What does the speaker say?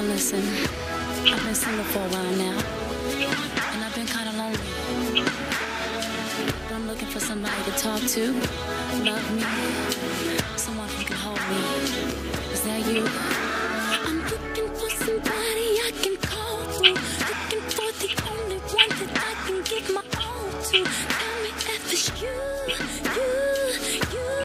to listen. I've been single for a while now, and I've been kind of lonely. But I'm looking for somebody to talk to, love me, someone who can hold me. Is that you? I'm looking for somebody I can call to, looking for the only one that I can give my all to. Tell me if it's you.